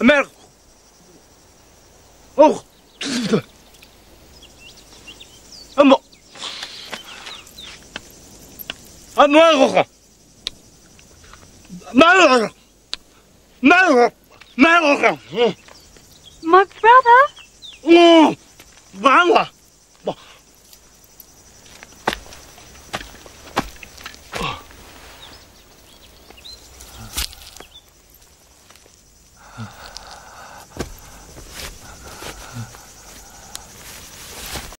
Mer. Oh. Amo. Amo. Malo. Malo. Malo. My brother? Oh. Vamos.